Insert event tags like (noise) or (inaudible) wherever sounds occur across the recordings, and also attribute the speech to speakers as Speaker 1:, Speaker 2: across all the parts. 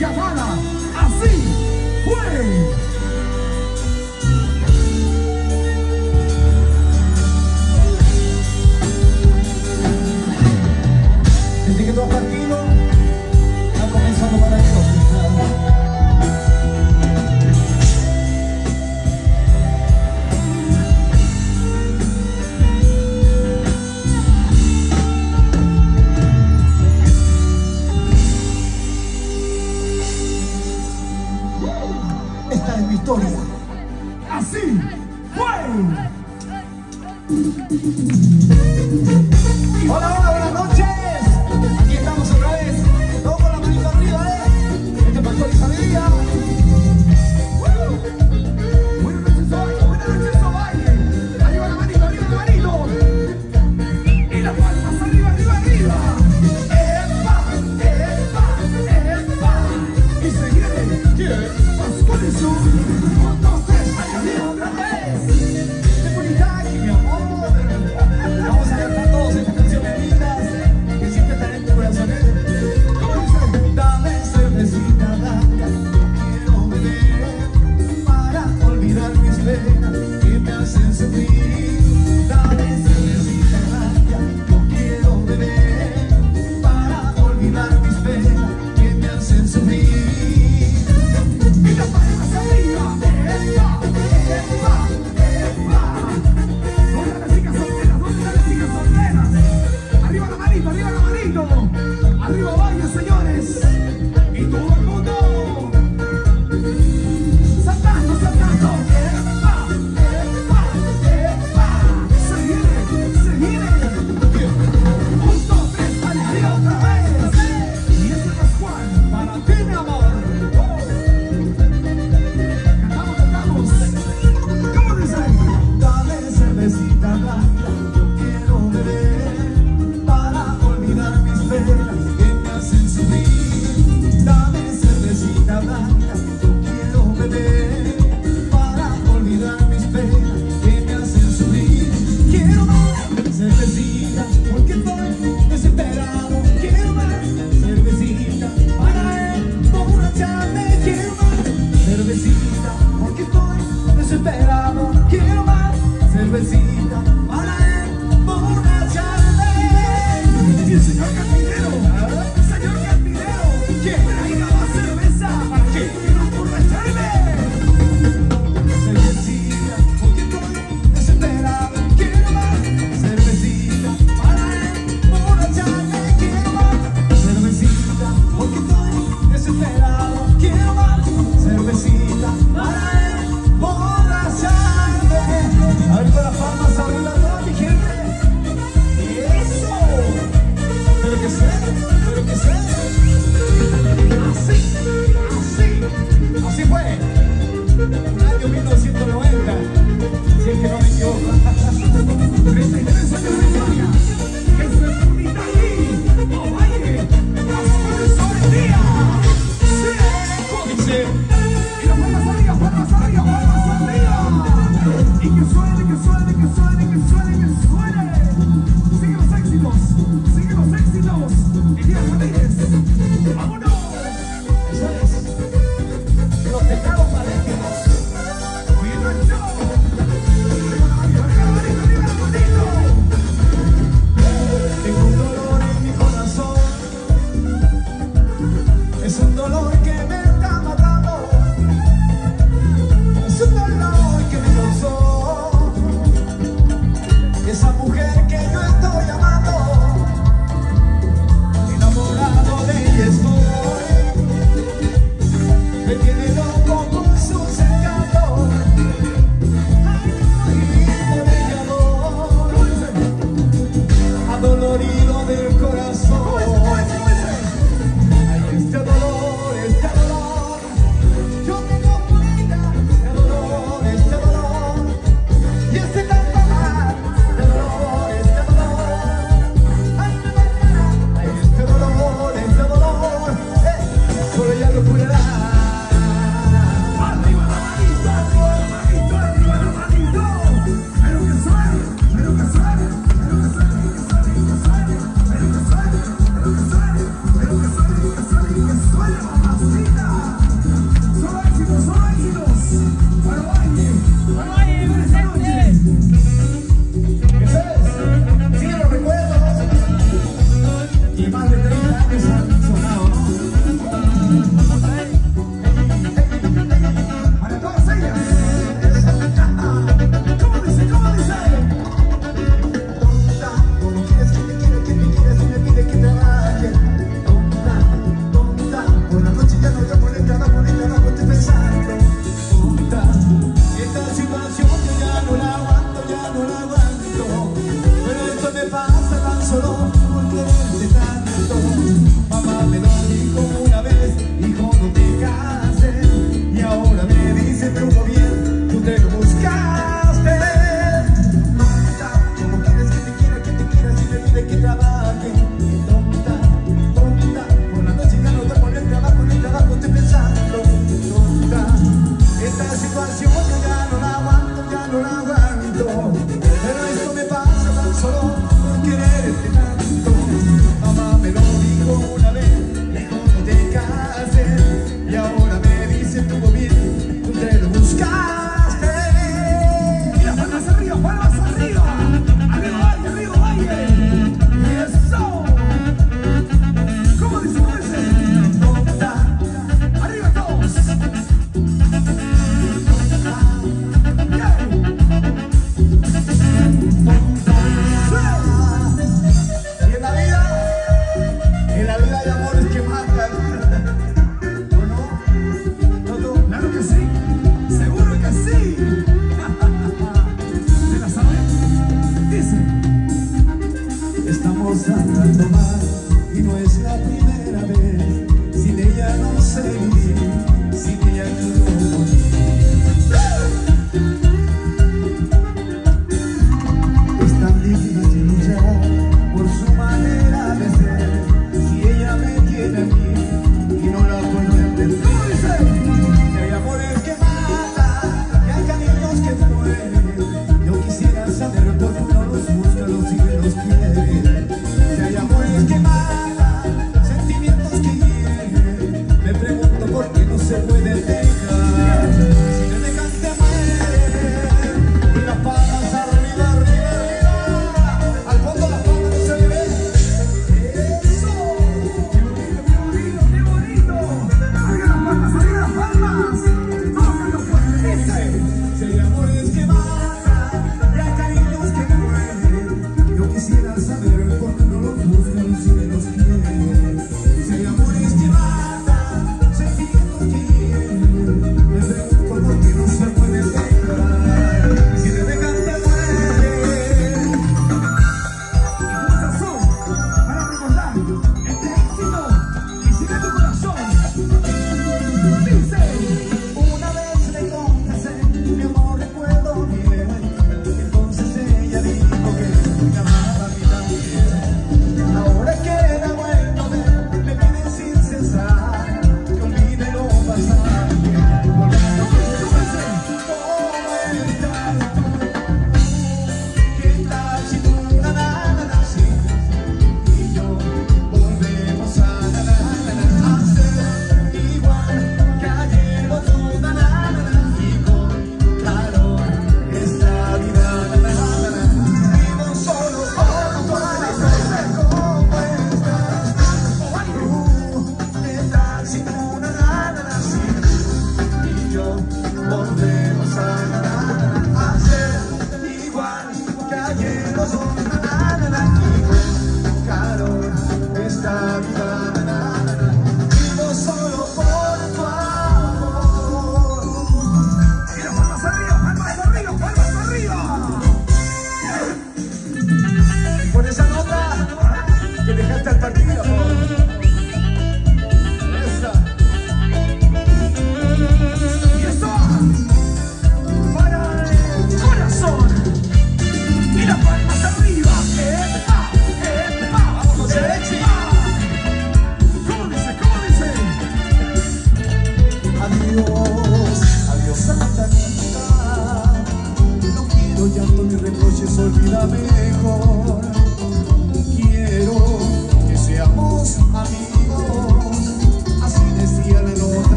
Speaker 1: iglesia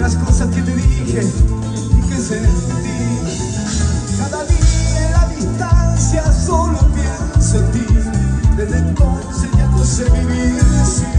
Speaker 1: las cosas que te dije y que sentí. Cada día en la distancia solo pienso en ti. Desde entonces ya no sé vivir sin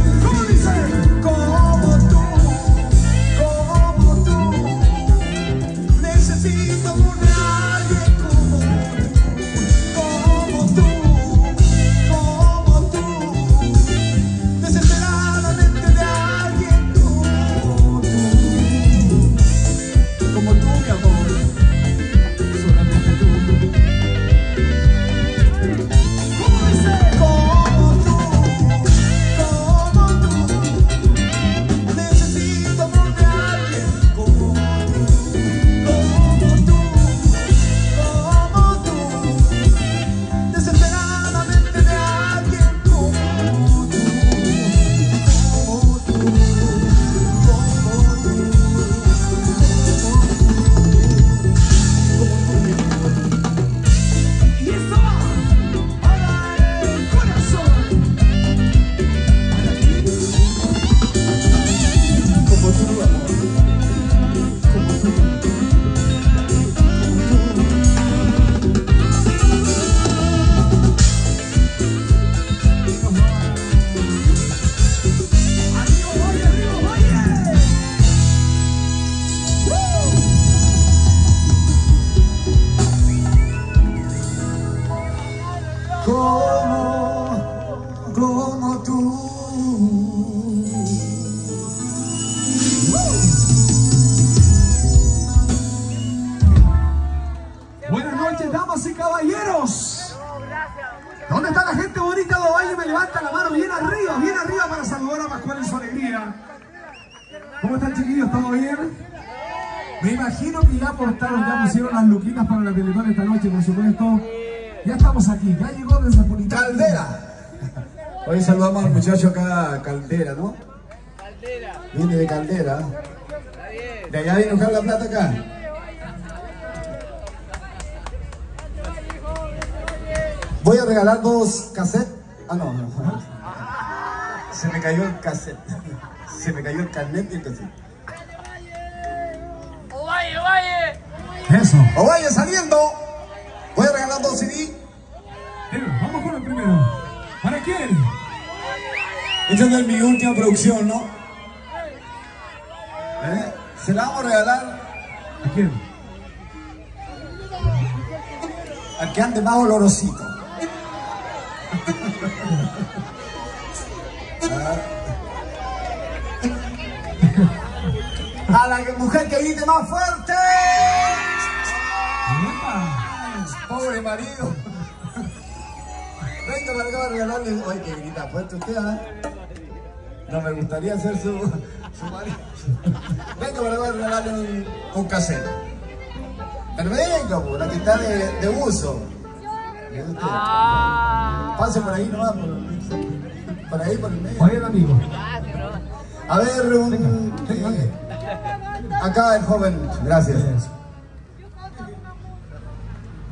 Speaker 1: saludamos al muchacho acá, Caldera, ¿no?
Speaker 2: Caldera,
Speaker 1: Viene de Caldera.
Speaker 2: está bien.
Speaker 1: De allá viene a buscar la plata acá. Voy a regalar dos cassettes. Ah, no, no. Se me cayó el cassette. Se me cayó el carnet y el cassette.
Speaker 2: Ovalle, Ovalle.
Speaker 3: Eso.
Speaker 1: O vaya saliendo. Voy a regalar dos CD.
Speaker 3: Bien, vamos con el primero. ¿Para quién?
Speaker 1: No es mi última producción, ¿no? ¿Eh? Se la vamos a regalar
Speaker 3: ¿A quién?
Speaker 1: al que ande más olorosito. A la mujer que grite más fuerte. Pobre marido. Venga para acá a regalarle. Oye, que grita fuerte usted, ¿ah? No me gustaría ser su, su marido. Venga para a regalarle un, un cassette. Pero venga, pues, la que está de, de uso.
Speaker 2: Ah.
Speaker 1: Pase por ahí nomás, por, por ahí, por el medio.
Speaker 3: Oye, amigo.
Speaker 1: A ver, un... eh, acá el joven, gracias.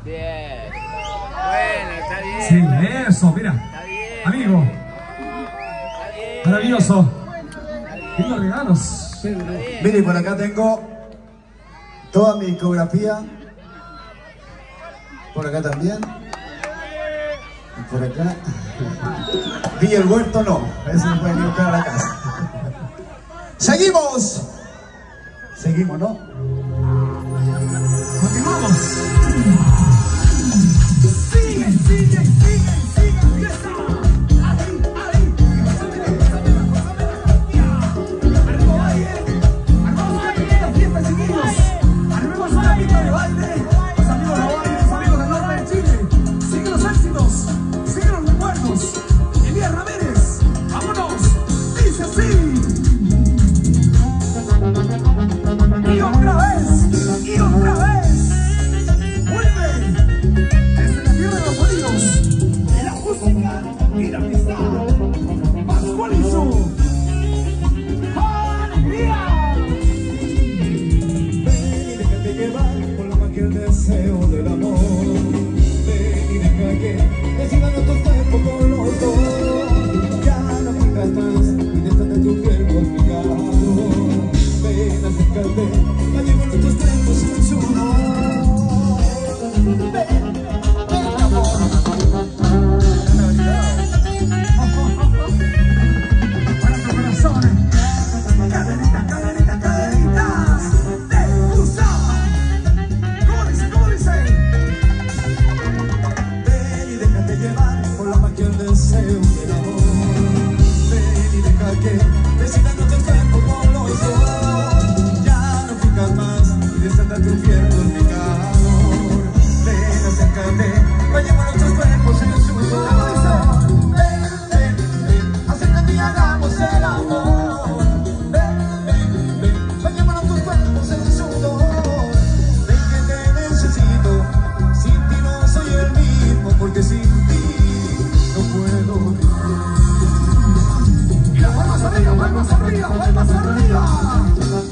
Speaker 2: Bien. Bueno, está bien.
Speaker 3: Sí, eso, mira.
Speaker 2: Está bien.
Speaker 3: Amigo,
Speaker 2: Está bien.
Speaker 3: Maravilloso. Y los regalos.
Speaker 1: Mire, por acá tengo toda mi discografía. Por acá también. Y por acá. (laughs) Villa el Huerto no. Ese lo pueden ir a buscar a la casa. ¡Seguimos! Seguimos, ¿no?
Speaker 3: Continuamos.
Speaker 4: Sigue, sigue,
Speaker 1: Yeah.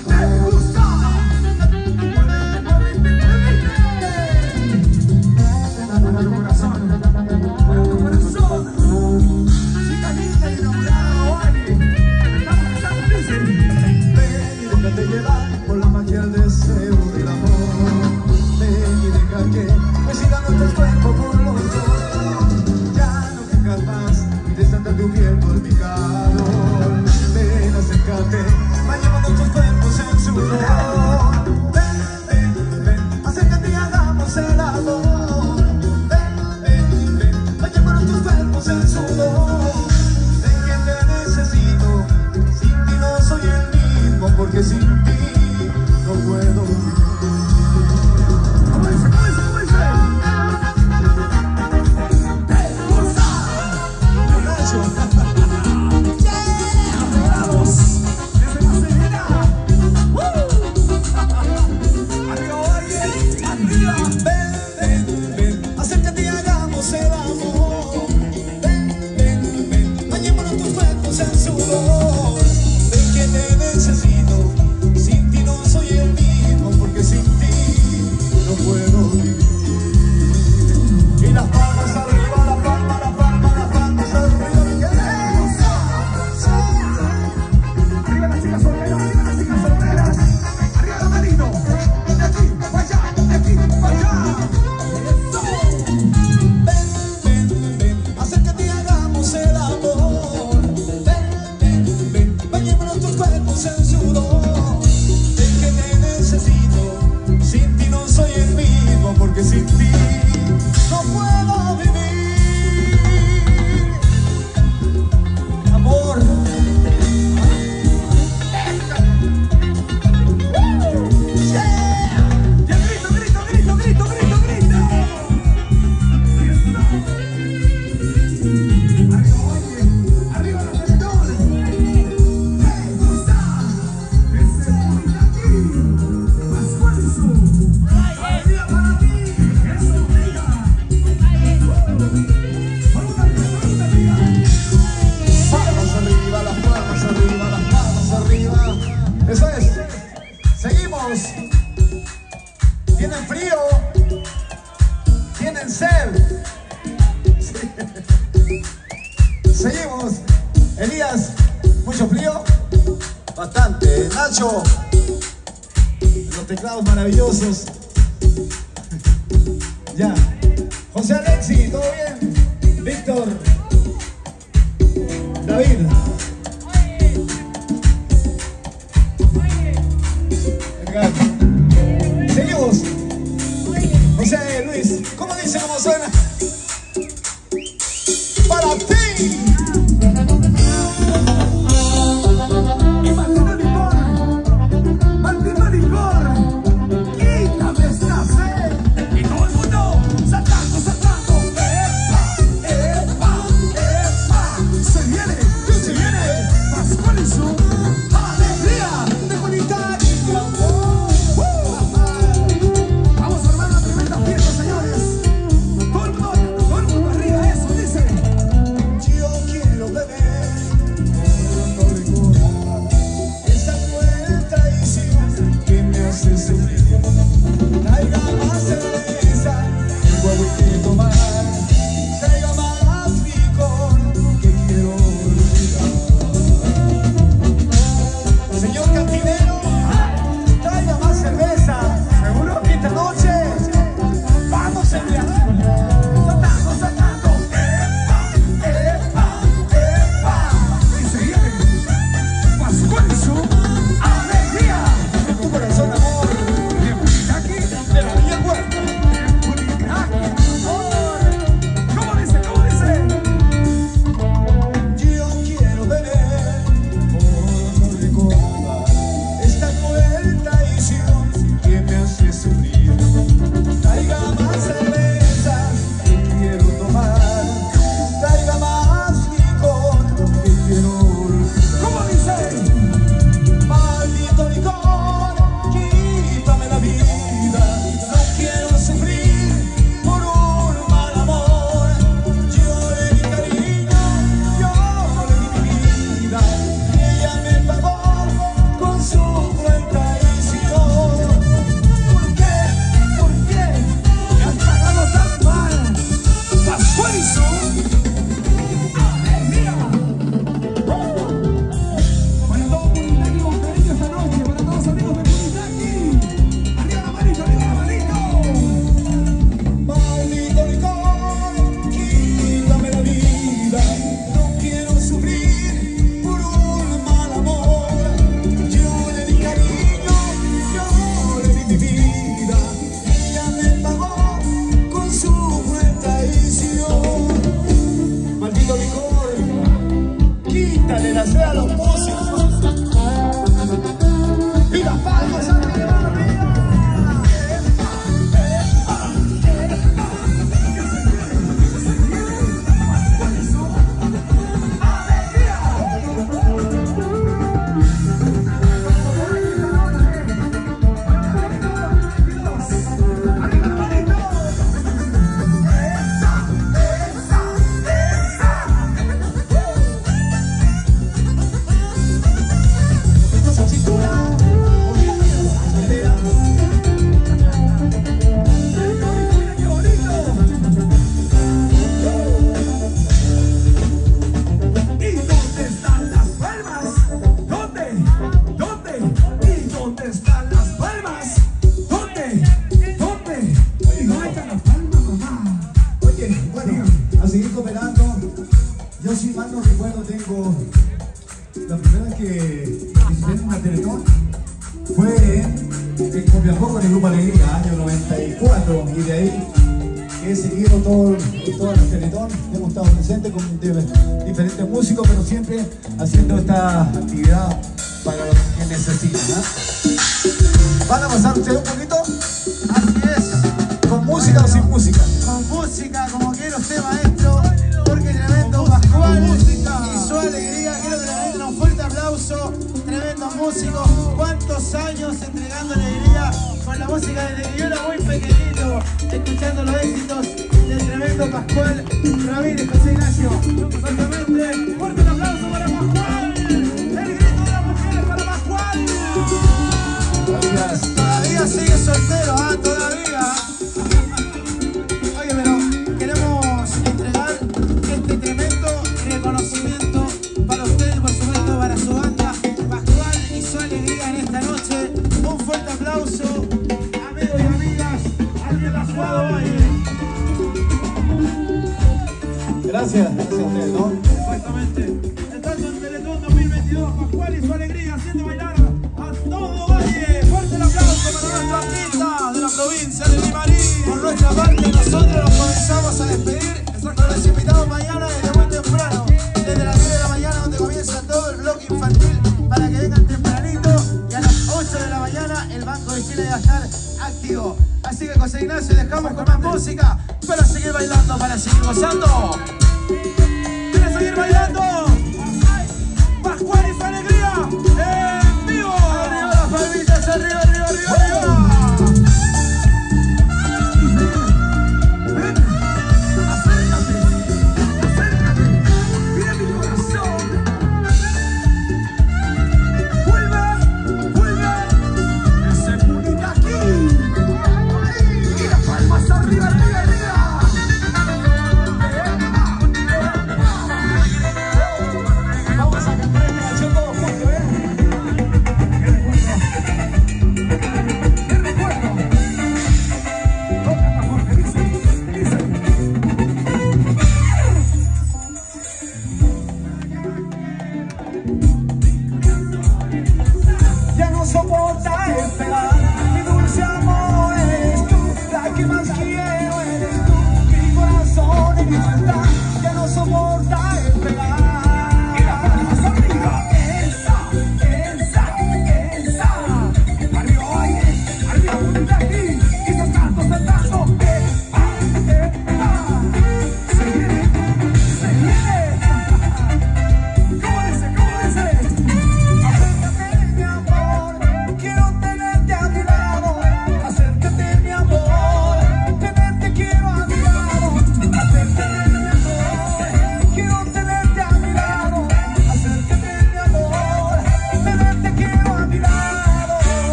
Speaker 1: solteros a.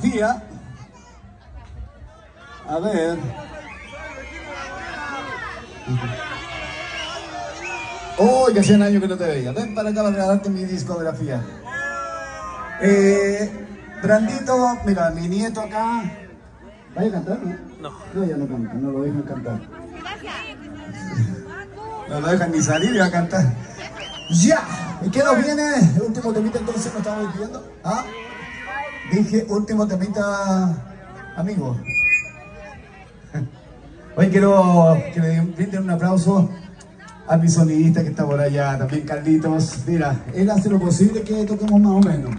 Speaker 5: decía... A
Speaker 1: ver... ¡Oh, que hacían años que no te veía! Ven para acá para regalarte mi discografía. Eh, Brandito, mira, mi nieto acá... ¿Vaya a cantar, no? No. No, ya no canta, no lo dejan cantar. No lo dejan ni salir a cantar. ¡Ya! ¿Y qué nos viene? ¿El último temita entonces nos estamos despidiendo? ¿Ah? Dije último temita, amigos. Hoy quiero que me brinden un aplauso a mi sonidista que está por allá, también Carlitos. Mira, él hace lo posible que toquemos más o menos.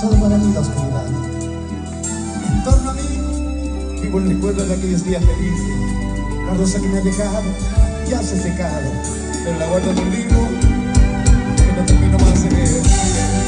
Speaker 6: solo para
Speaker 4: mí la oscuridad. En torno a mí vivo el recuerdo de aquellos días felices. La rosa que me ha dejado ya se ha secado, pero la guardo conmigo que no termino más de ver.